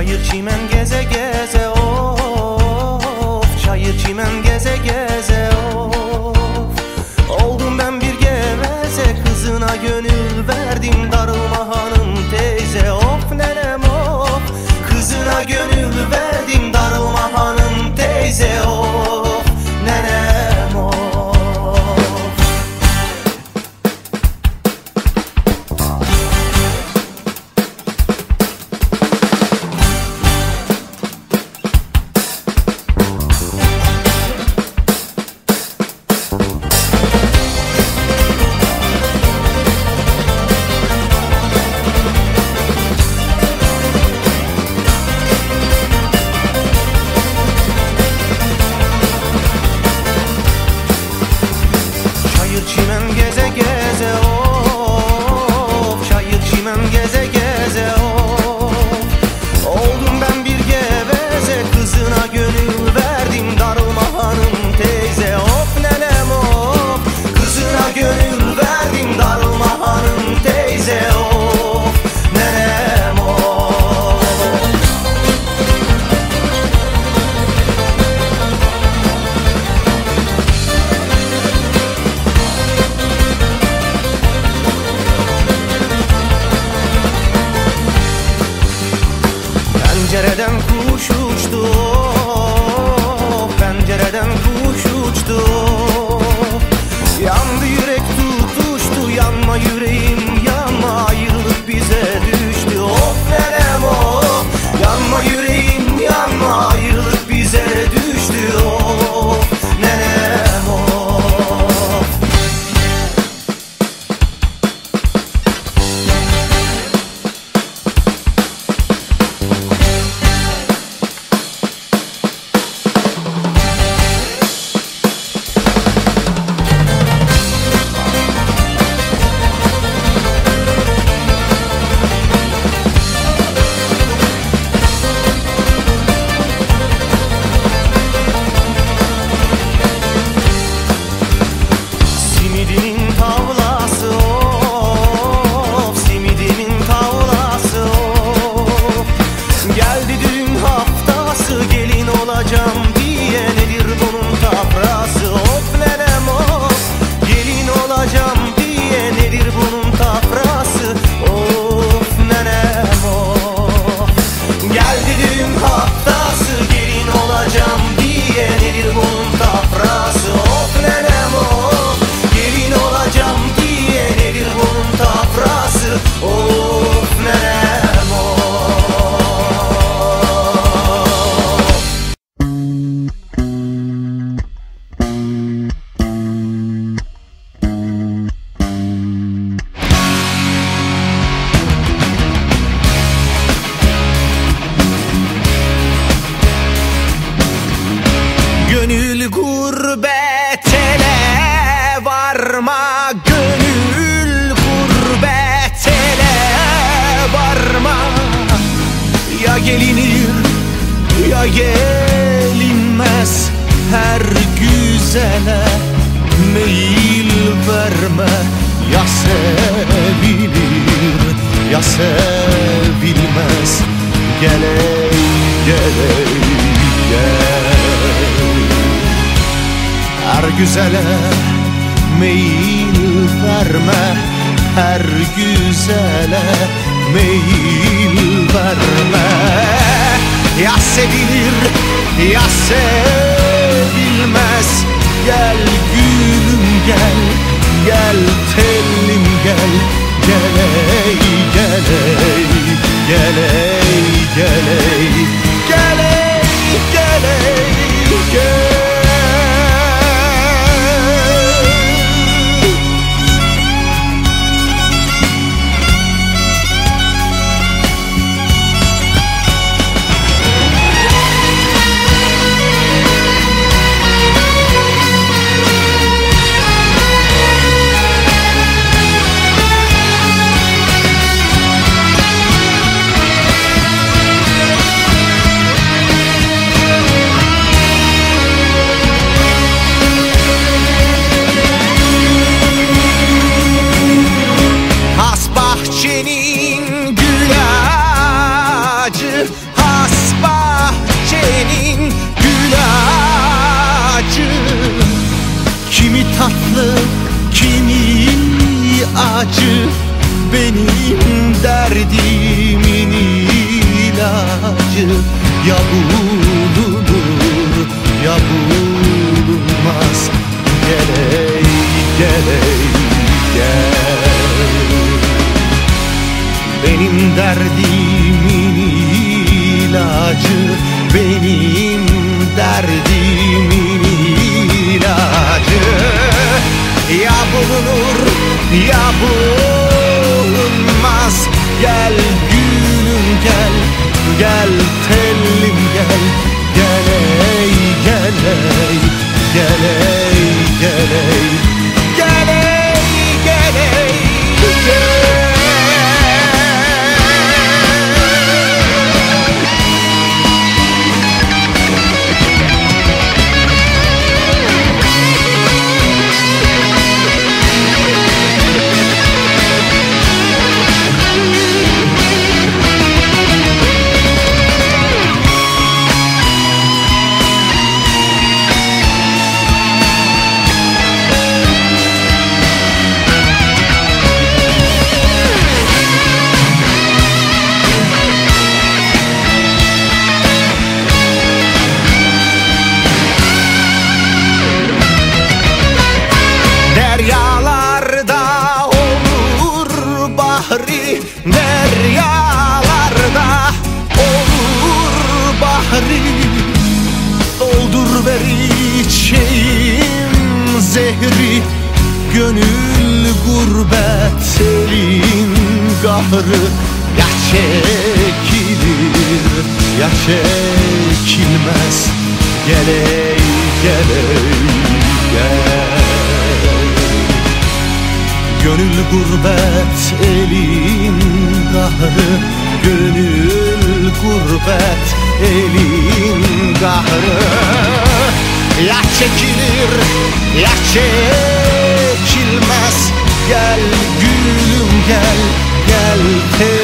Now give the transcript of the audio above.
Çayır çimen geze geze gönül gelinir. Ya gelinmez Her güzele meyil verme. Ya sevilir ya sevilmez. Gel ey gel Her güzele meyil verme. Her güzele meyil verme. Ya sevilir ya sevilmez Gel gülüm gel Gel tellim gel. Gel ey gel ey Gel ey. İlacı Benim derdimin ilacı. Ya bulunur ya bulunmaz. Gel ey gel ey gel. Benim derdimin ilacı Benim derdimin ilacı. Ya bulunur ya bulunmaz Gel gülüm gel Gel Gönül gurbet elin gahrı Ya çekilir ya çekilmez. Gel ey gel. Ey gel Gönül gurbet elin gahrı Gönül gurbet elin gahrı Ya çekilir ya çekilmez Gel gülüm gel Gel tel